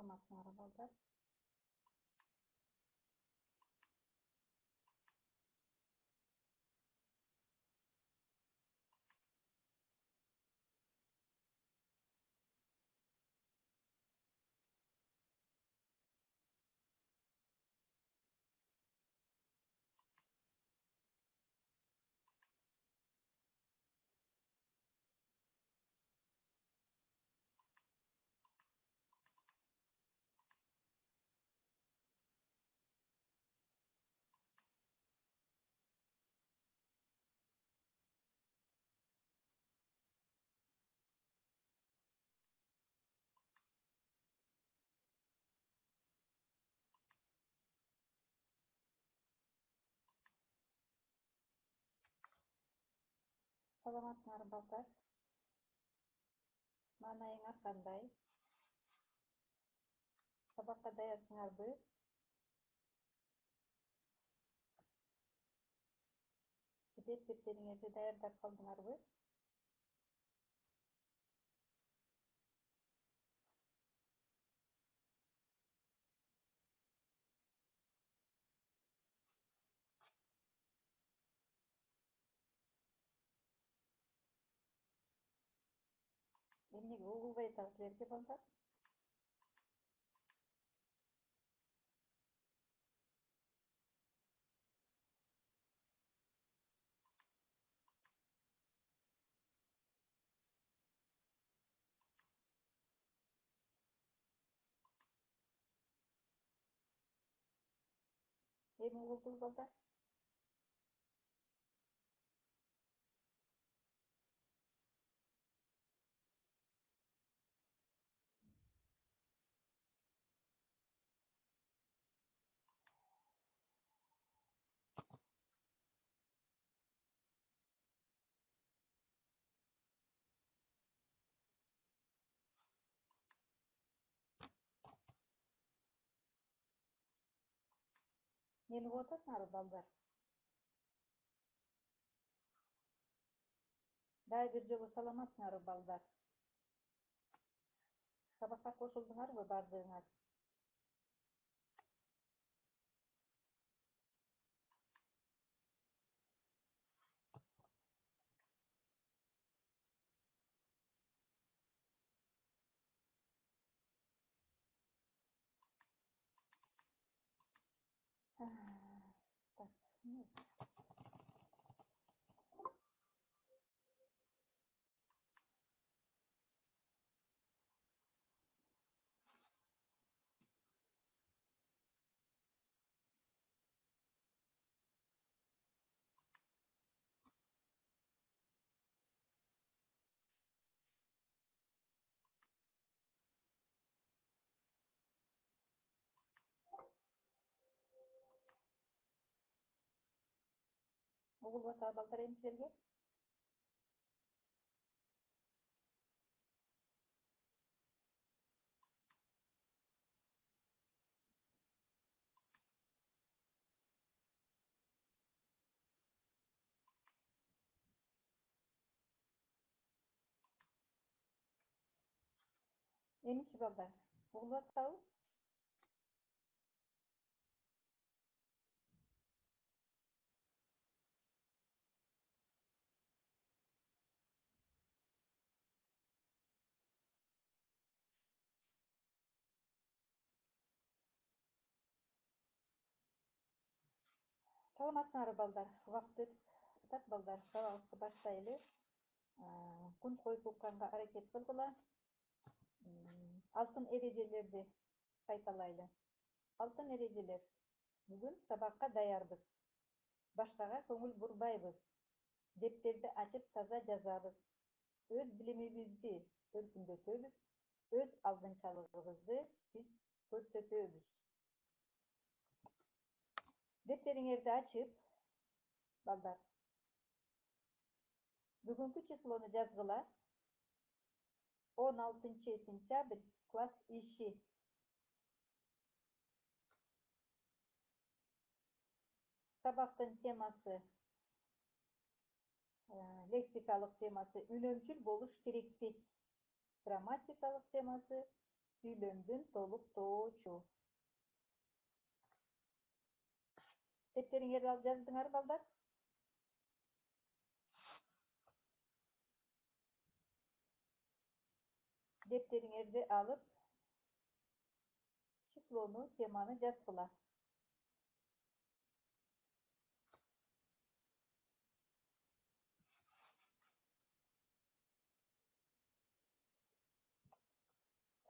саламатсыңарбы балдар саламатсыңарбы балдар маанайыңар кандай сабакка даярсыңарбы китеп дептериңерди даярдап калдыңарбы эмнеге угулбай атабыз силерге балдар эми угулдук мени угуп атасыңарбы балдар. Дагы бир жолу саламатсыңарбы балдар. Сабакка кошулдуңарбы баардыгыңар угулуп атабы балдар эми силерге эмичи балдар угулуп атпабы саламатсыңарбы балдар. Убакыт өтүп атат балдар. Сабагыбызды баштайлы. Күн коюп укканга аракет кылгыла алтын эрежелерди кайталайлы алтын эрежелер бүгүн сабакка даярбыз. Башкага көңүл бурбайбыз дептерди ачып таза жазабыз. Өз билимибизди өркүндөтөбүз өз алдынчалыгыбызды биз көрсөтөбүз дептериңерди ачып балдар бүгүнкү числону жазгыла он алтынчы сентябрь класс иши сабактын темасы лексикалык темасы үнөмчүл болуш керекпи грамматикалык темасы сүйлөмдүн толуктоочу дептериңерди алып жаздыңарбы балдар дептериңерди алып числону теманы жазгыла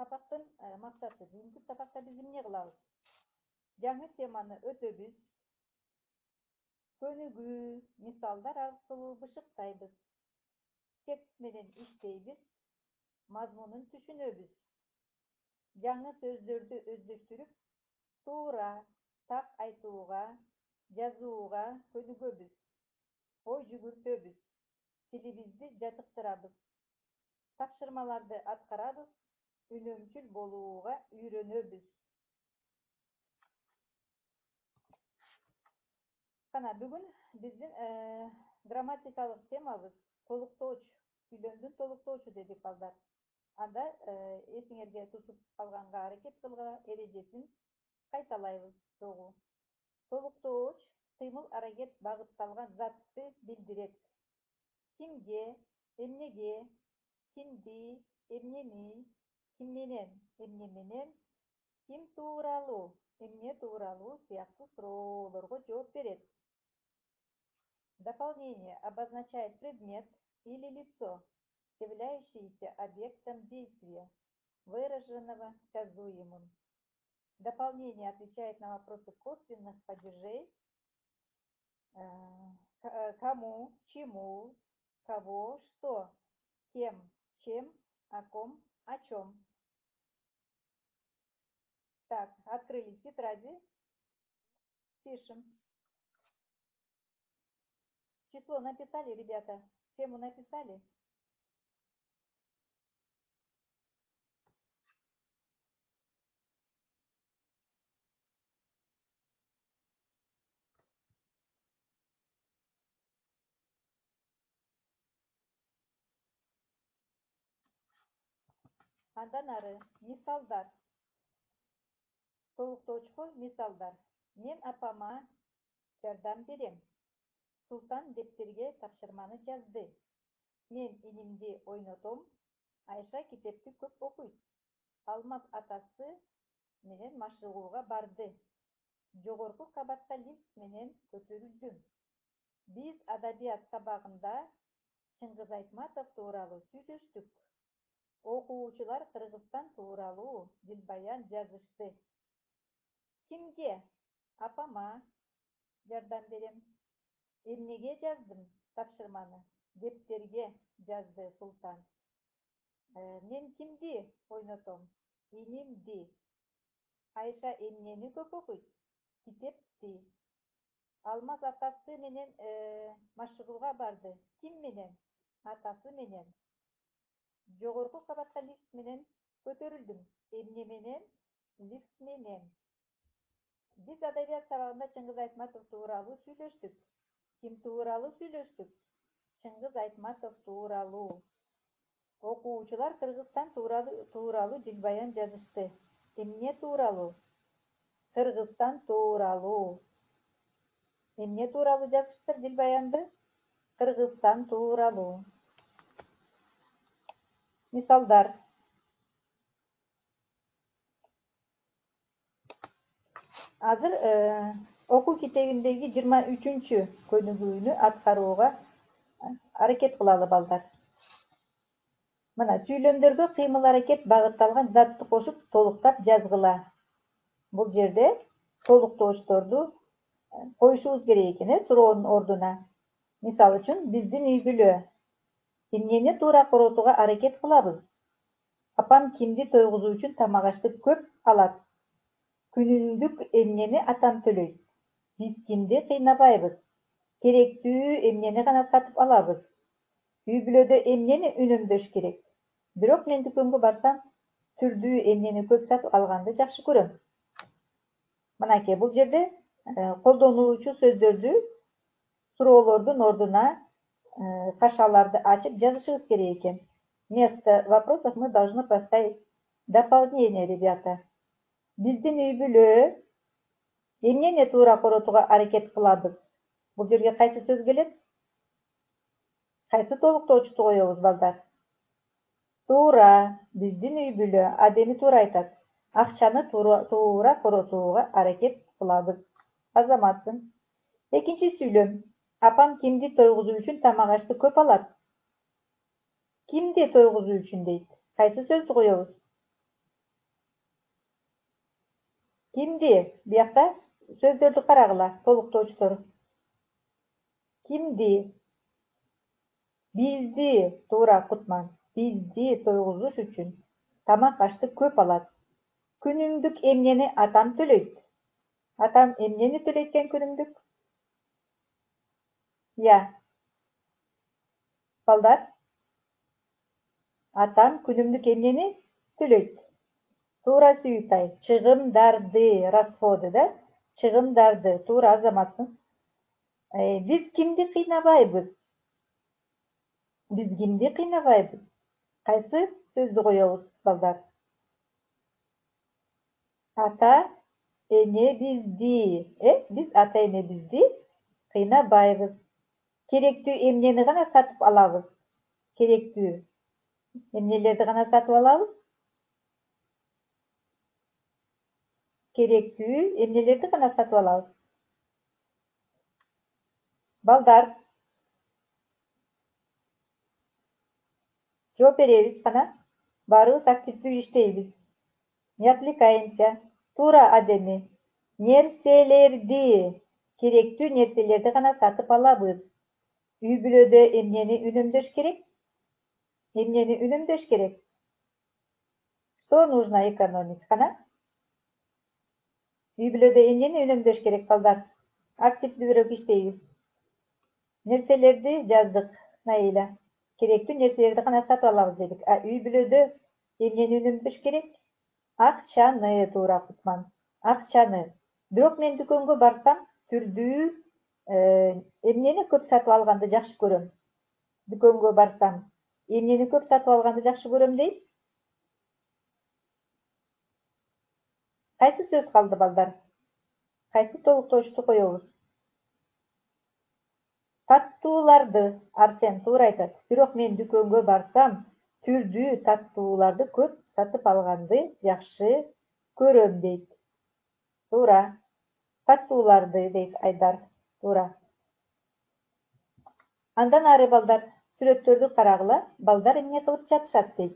сабактын э, максаты бүгүнкү сабакта биз эмне кылабыз жаңы теманы өтөбүз көнүгүү мисалдар аркылуу бышыктайбыз. Текст менен иштейбиз мазмунун түшүнөбүз. Жаңы сөздөрдү өздөштүрүп туура так айтууга жазууга көнүгөбүз. Ой жүгүртөбүз тилибизди жатыктырабыз. Тапшырмаларды аткарабыз үнөмчүл болууга үйрөнөбүз кана бүгүн биздин грамматикалык темабыз толуктооч сүйлөмдүн толуктоочу дедик балдар анда эсиңерге тутуп алганга аракет кылгыла эрежесин кайталайбыз чогуу толуктооч кыймыл аракет багытталган затты билдирет кимге эмнеге кимди эмнени ким менен эмне менен ким тууралуу эмне тууралуу сыяктуу суроолорго жооп берет дополнение обозначает предмет или лицо являющиеся объектом действия выраженного сказуемым дополнение отвечает на вопросы косвенных падежей э, э, кому чему кого что кем чем о ком о чем так, открыли тетради. Пишем. Число написали, ребята? Тему написали? Андан ары мисалдар толуктоочко мисалдар мен апама жардам берем султан дептерге тапшырманы жазды. Мен инимди ойнотом айша китепти көп окуйт. Алмаз атасы менен машыгууга барды. Жогорку кабатка лифт менен көтөрүлдүм. Биз адабият сабагында чыңгыз айтматов тууралуу сүйлөштүк. Окуучулар кыргызстан тууралуу дилбаян жазышты. Кимге? Апама. Жардам берем эмнеге жаздым тапшырманы? Дептерге жазды султан. Э, мен кимди ойнотом инимди айша эмнени көп окуйт китепти. Алмаз атасы менен э, машыгууга барды. Ким менен? Атасы менен. Жогорку кабатка лифт менен көтөрүлдүм эмне менен? Лифт менен. Биз адабият сабагында чыңгыз айтматов тууралуу сүйлөштүк ким тууралуу сүйлөштүк чыңгыз айтматов тууралуу окуучулар кыргызстан тууралуу дилбаян жазышты эмне тууралуу кыргызстан тууралуу эмне тууралуу жазышыптыр дилбаянды кыргызстан тууралуу мисалдар азыр окуу китебиндеги жыйырма үчүнчү көнүгүүнү аткарууга аракет кылалы балдар мына сүйлөмдөргө кыймыл аракет багытталган затты кошуп толуктап жазгыла бул жерде толуктоочторду коюшубуз керек экен э суроонун ордуна мисалы үчүн биздин үй бүлө эмнени туура коротууга аракет кылабыз апам кимди тойгузуу үчүн тамак ашты көп алат күнүмдүк эмнени атам төлөйт биз кимди кыйнабайбыз керектүү эмнени гана сатып алабыз. Үй бүлөдө эмнени үнөмдөш керек? Бирок мен дүкөнгө барсам түрдүү эмнени көп сатып алганды жакшы көрөм. Мынакей бул жерде э, колдонулуучу сөздөрдү суроолордун ордуна кашаларды ачып жазышыбыз керек экен. Вместо вопросов мы должны поставить дополнение ребята. Биздин үй бүлө эмнени туура коротууга аракет кылабыз бул жерге кайсы сөз келет? Кайсы толуктоочту коебуз балдар? Туура биздин үй бүлө адеми туура айтат. Акчаны туура коротууга аракет кылабыз азаматсың. Экинчи сүйлөм. Апам кимди тойгузуу үчүн тамак ашты көп алат. Кимди тойгузуу үчүн дейт? Кайсы сөздү коебуз? Кимди? Биякта сөздөрдү карагыла толуктоочтор кимди? Бизди туура кутман. Бизди тойгузуш үчүн. Тамак ашты көп алат. Күнүмдүк эмнени атам төлөйт? Атам эмнени төлөйт экен күнүмдүк ыя балдар? Атам күнүмдүк эмнени төлөйт? Туура сүйүтай чыгымдарды расходы да чыгымдарды туура азаматсың биз кимди кыйнабайбыз биз кимди кыйнабайбыз кайсы сөздү коебуз балдар ата энебизди э биз ата энебизди кыйнабайбыз керектүү эмнени гана сатып алабыз керектүү эмнелерди гана сатып алабыз керектүү эмнелерди гана сатып алабыз балдар. Жооп беребиз кана баарыбыз активдүү иштейбиз не отвлекаемся туура адеми нерселерди керектүү нерселерди гана сатып алабыз үй бүлөдө эмнени үнөмдөш керек? Эмнени үнөмдөш керек? Что нужно экономить кана үй бүлөдө эмнени үнөмдөш керек балдар активдүүрөөк иштейбиз нерселерди жаздык наиля керектүү нерселерди гана сатып алабыз дедик а үй бүлөдө эмнени үнөмдөш керек акчаны туура кутман акчаны бирок мен дүкөнгө барсам түрдүү эмнени көп сатып алганды жакшы көрөм дүкөнгө барсам эмнени көп сатып алганды жакшы көрөм дейт кайсы сөз калды балдар? Кайсы толуктоочту коебуз таттууларды арсен туура айтат. Бирок мен дүкөнгө барсам түрдүү таттууларды көп сатып алганды жакшы көрөм дейт. Туура. Таттууларды дейт айдар туура. Андан ары балдар сүрөттөрдү карагыла балдар эмне кылып жатышат дейт.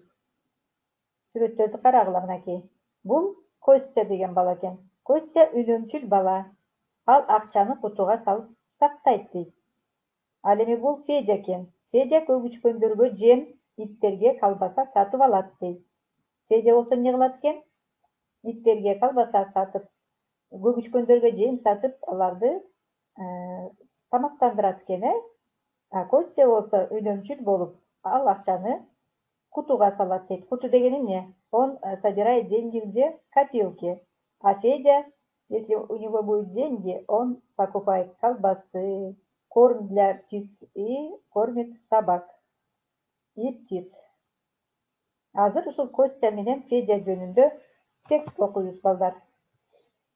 Сүрөттөрдү карагыла мынакей. Бул костя деген бала экен костя үнөмчүл бала. Ал акчаны кутуга салып сактайт дейт ал эми бул федя экен федя көгүчкөндөргө жем иттерге колбаса сатып алат дейт федя болсо эмне кылат экен иттерге колбаса сатып көгүчкөндөргө жем сатып аларды э, тамактандырат экен э а костя болсо үнөмчүл болуп ал акчаны кутуга салат дейт куту деген эмне он э, собирает деньги где? Копилке а федя если у него будет деньги он покупает колбасы корм для птиц и кормит собак и птиц. Азыр ушул костя менен федя жөнүндө текст окуйбуз балдар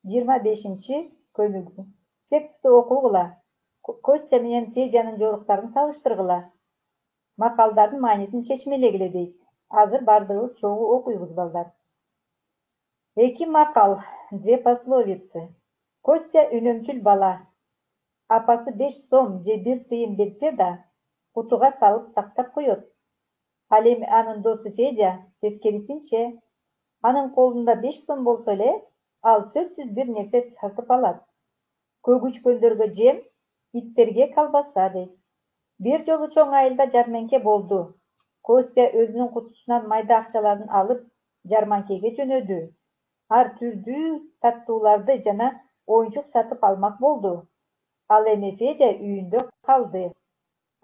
жыйырма бешинчи көнүгүү текстти окугула костя менен федянын жоруктарын салыштыргыла макалдардын маанисин чечмелегиле дейт азыр баардыгыбыз чогуу окуйбуз балдар. Эки макал две пословицы. Костя үнөмчүл бала. Апасы беш сом же бир тыйын берсе да кутуга салып сактап коет. Ал эми анын досу федя тескерисинче анын колунда беш сом болсо эле ал сөзсүз бир нерсе сатып алат. Көгүчкөндөргө жем иттерге колбаса дейт бир жолу чоң айылда жармеңке болду костя өзүнүн кутусунан майда акчаларын алып жарманкеге жөнөдү. Ар түрдүү таттууларды жана оюнчук сатып алмак болду. Ал эми федя үйүндө калды.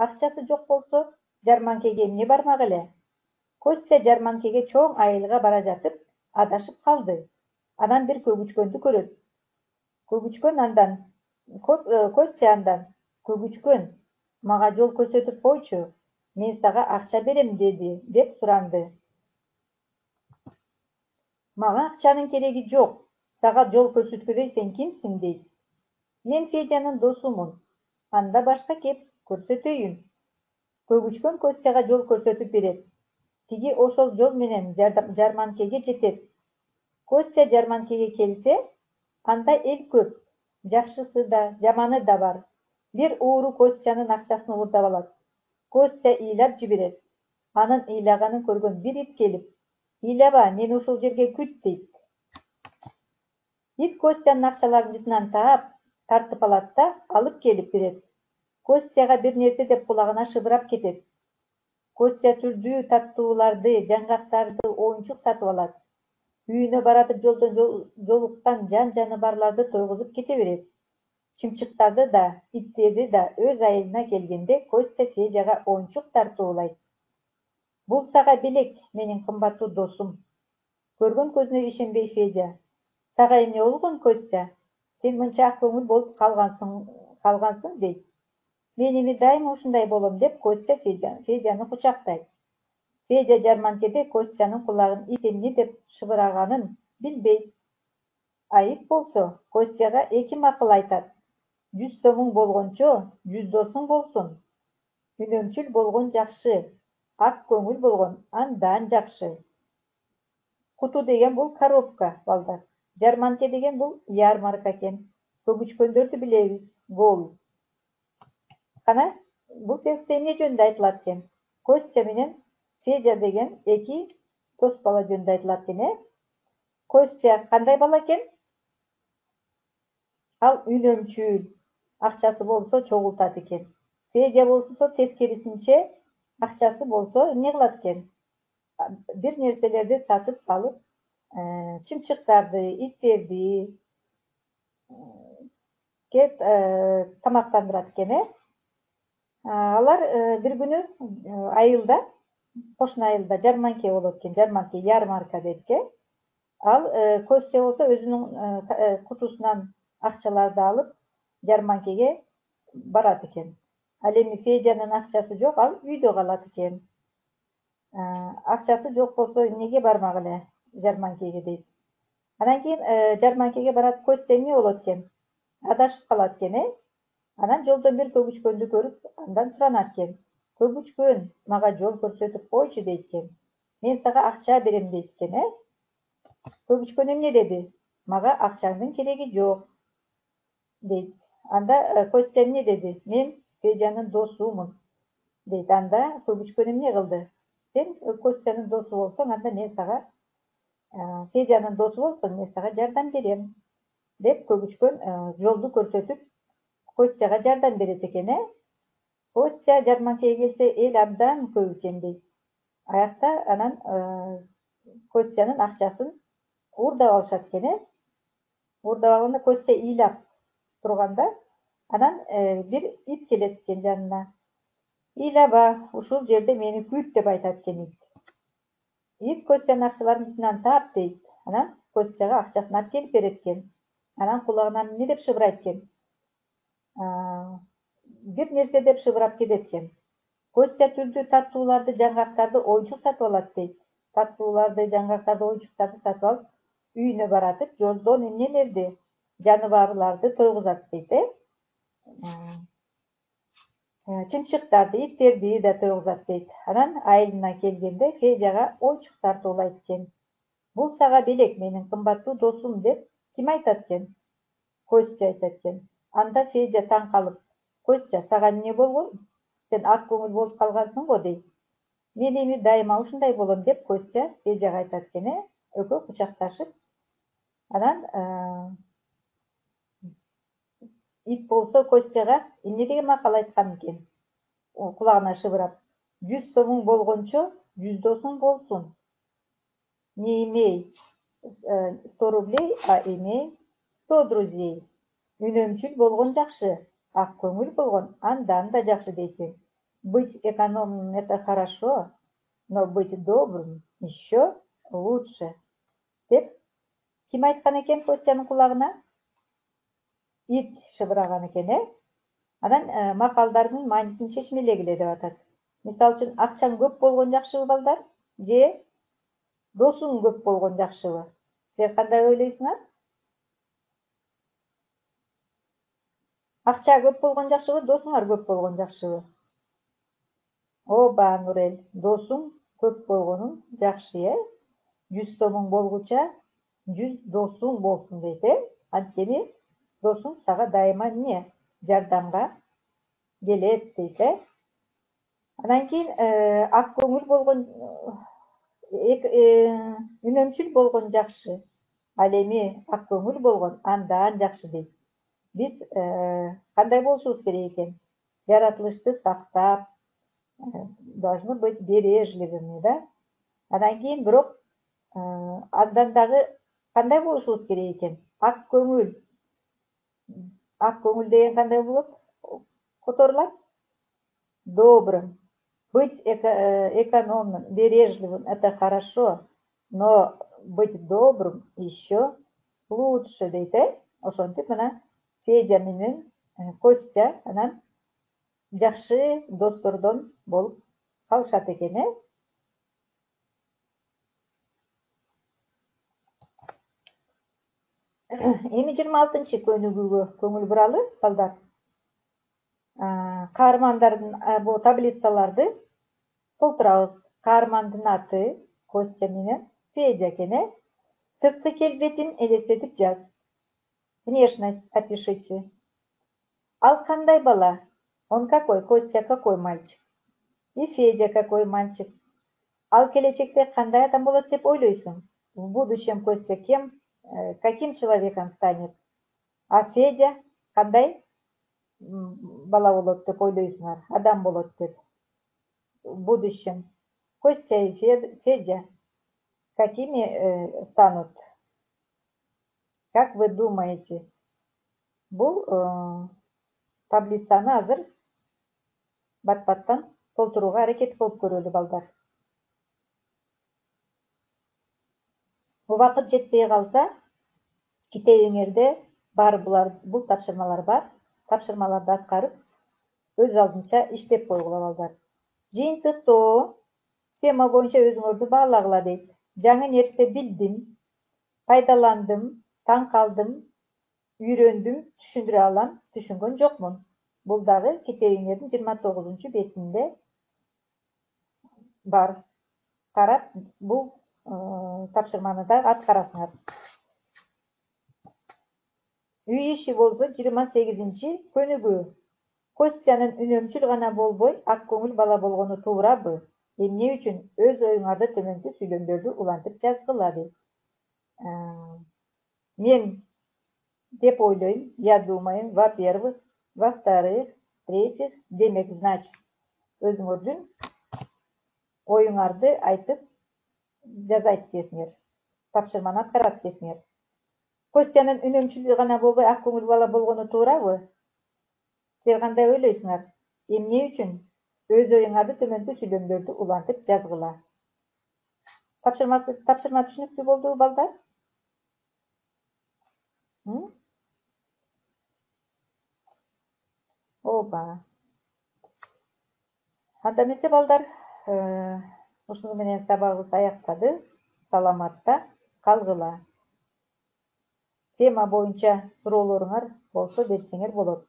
Акчасы жок болсо жарманкеге эмне бармак эле? Костя жарманкеге чоң айылга бара жатып адашып калды. Анан бир көгүчкөндү көрөт. Көгүчкөн андан костя андан. Көгүчкөн. Мага жол көрсөтүп койчу мен сага акча берем деди деп суранды мага акчанын кереги жок сага жол көрсөткөдөй сен кимсиң дейт мен федянын досумун анда башка кеп көрсөтөйүн көгүчкөн костяга жол көрсөтүп берет тиги ошол жол менен жарманкеге жетет костя жарманкеге келсе анда эл көп жакшысы да жаманы да бар бир ууру костянын акчасын уурдап алат костя ыйлап жиберет анын ыйлаганын көргөн бир ит келип ыйлаба мени ушул жерге күт дейт. Ит костянын акчаларын жытынан таап тартып алат да алып келип берет. Костяга бир нерсе деп кулагына шыбырап кетет. Костя түрдүү таттууларды жаңгактарды оюнчук сатып алат. Үйүнө баратып жолдон жолуккан жан жаныбарларды тойгузуп кете берет чымчыктарды да иттерди да өз айылына келгенде костя федяга оюнчук тартуулайт бул сага белек менин кымбаттуу досум көргөн көзүнө ишенбей федя сага эмне болгон костя сен мынча ак көңүл болуп калгансың дейт мен эми дайыма ушундай болом деп костя федяны кучактайт федя жарманкеде костянын кулагын ит эмне деп шыбыраганын билбейт а ит болсо костяга эки макыл айтат жүз сомуң болгончо жүз досуң болсун үнөмчүл болгон жакшы ак көңүл болгон андан жакшы куту деген бул коробка балдар жарманке деген бул ярмарка экен көгүчкөндөрдү билебиз гол кана бул текстте эмне жөнүндө айтылат экен костя менен федя деген эки дос бала жөнүндө айтылат экен э костя кандай бала экен ал үнөмчүл акчасы болсо чогултат экен федя болсо тескерисинче акчасы болсо эмне кылат экен бир нерселерди сатып алып э, чымчыктарды иттерди кеп э, тамактандырат экен э алар э, бир күнү айылда кошуна айылда жарманке болот экен жарманке ярмарка дейт э ал костя болсо өзүнүн кутусунан акчаларды алып жарманкеге барат экен ал эми федянын акчасы жок ал үйдө калат экен акчасы жок болсо эмнеге бармак эле жарманкеге дейт анан кийин жарманкеге барат костя эмне болот экен адашып калат экен э анан жолдон бир көгүчкөндү көрүп андан суранат экен көгүчкөн мага жол көрсөтүп койчу дейт экен мен сага акча берем дейт экен э көгүчкөн эмне деди мага акчаңдын кереги жок дейт анда э, костя эмне деди. Мен федянын досумун дейт анда көгүчкөн эмне кылды сен костянын досу болсоң анда мен сага э, федянын досу болсоң мен сага жардам берем деп көгүчкөн э, жолду көрсөтүп костяга жардам берет экен э костя жарманкеге келсе эл абдан көп экен дейт аякта анан э, костянын акчасын уурдап алышат экен э уурдап алганда костя ыйлап турганда анан э, бир ит келет экен жанына. Ыйлаба ушул жерде мени күт деп айтат экен ит. Ит костянын акчаларын жытынан таап дейт. Анан костяга акчасын алып келип берет экен. Анан кулагына эмне деп шыбырайт экен? Бир нерсе деп шыбырап кетет экен. Костя түрдүү таттууларды жаңгактарды оюнчук сатып алат дейт. Таттууларды жаңгактарды оюнчуктарды сатып алып үйүнө баратып жолдон эмнелерди жаныбарларды тойгузат дейт э, чымчыктарды иттерди да тойгузат дейт анан айылына келгенде федяга оюнчук тартуулайт экен бул сага белек менин кымбаттуу досум деп ким айтат экен костя айтат экен анда федя таң калып костя сага эмне болгон сен ак көңүл болуп калгансың го дейт мен эми дайыма ушундай болом деп костя федяга айтат экен э экөө кучакташып анан ит болсо костяга эмне деген макал айткан экен кулагына шыбырап жүз сомуң болгончо жүз досуң болсун не имей э, сто рублей а имей сто друзей үнөмчүл болгон жакшы ак көңүл болгон андан да дейт экен быть экономным это хорошо но быть добрым еще лучше деп ким айткан экен костянын кулагына ит шыбыраган экен э анан макалдардын маанисин чечмелегиле деп атат мисалы үчүн акчаң көп болгон жакшыбы балдар же досуң көп болгон жакшыбы сен кандай ойлойсуңар акча көп болгон жакшыбы досуңар көп болгон жакшыбы ооба нурел досуң көп болгону жакшы э жүз сомуң болгуча жүз досуң болсун дейт э анткени досуң сага дайыма эмне жардамга келет дейт э анан кийин ак көңүл болгон үнөмчүл болгон жакшы ал эми ак көңүл болгон андан жакшы дейт биз кандай болушубуз керек экен жаратылышты сактап должны быть бережливыми да анан кийин бирок андан дагы кандай болушубуз керек экен ак көңүл ак көңүл деген кандай болот которулат добрым. Быть экономным бережливым это хорошо но быть добрым еще лучше. Дейт э ошентип мына федя менен костя анан жакшы достордон болуп калышат экен э? Эми жыйырма алтынчы көнүгүүгө көңүл буралы балдар каармандардын бул таблицаларды толтурабыз каармандын аты костя менен федя экен э сырткы келбетин элестетип жаз внешность опишите. Ал кандай бала он какой? Костя какой мальчик? И федя какой мальчик? Ал келечекте кандай адам болот деп ойлойсуң в будущем костя кем? Каким человеком станет? А федя? Кандай бала болот деп ойлойсуңар адам болот деп в будущем. Костя и федя какими станут? Как вы думаете? Бул таблицаны азыр бат баттан толтурууга аракет кылып көрөлү балдар убакыт жетпей калса китебиңерде бар булар бул тапшырмалар бар. Тапшырмаларды аткарып өз алдынча иштеп койгула балдар жыйынтыктоо тема боюнча өзүңөрдү баалагыла дейт жаңы нерсе билдим пайдаландым таң калдым үйрөндүм түшүндүрө алам түшүнгөн жокмун бул дагы китебиңердин жыйырма тогузунчу бетинде бар. Карап бул тапшырманы дагы аткарасыңар үй иши болсо жыйырма сегизинчи көнүгүү костянын үнөмчүл гана болбой ак көңүл бала болгону туурабы эмне үчүн өз оюңарды төмөнкү сүйлөмдөрдү улантып жазгыла дейт мен деп ойлойм я думаю во первых во вторых третьих демек значит өзүңөрдүн оюңарды айтып жазайт экенсиңер тапшырманы аткарат экенсиңер костянын үнөмчүл гана болбой ак көңүл бала болгону туурабы силер кандай ойлойсуңар эмне үчүн өз оюңарды төмөнкү сүйлөмдөрдү улантып жазгыла тапшырмасы тапшырма түшүнүктүү болдубу балдар ооба анда эмесе балдар ушуну менен сабагыбыз аяктады саламатта калгыла. Тема боюнча суроолоруңар болсо берсеңер болот.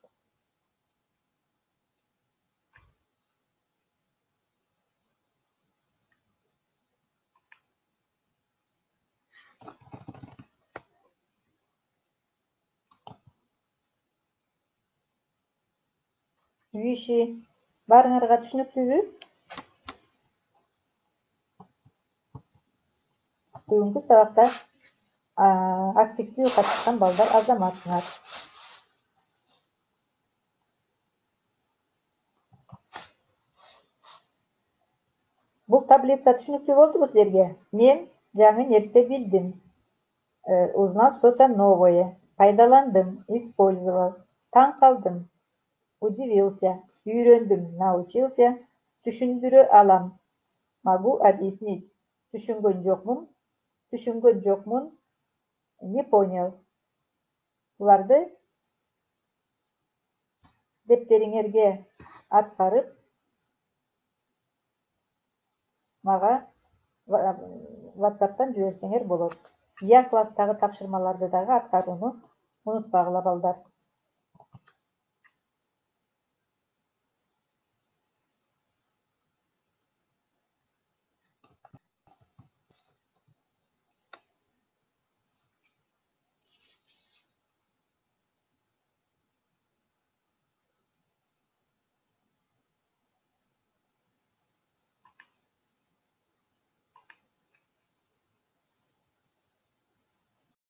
Үй иши баарыңарга түшүнүктүүбү бүгүнкү сабакта активдүү катышкан балдар азаматсыңар. Бул таблица түшүнүктүү болдубу силерге мен жаңы нерсе билдим узнал что то новое пайдаландым использовал таң калдым удивился үйрөндүм научился түшүндүрө алам. Могу объяснить түшүнгөн жокмун түшүнгөн жокмун. Не понял. Буларды дептериңерге аткарып мага ватсаптан жиберсеңер болот. Я класстагы тапшырмаларды дагы аткарууну унутпагыла балдар.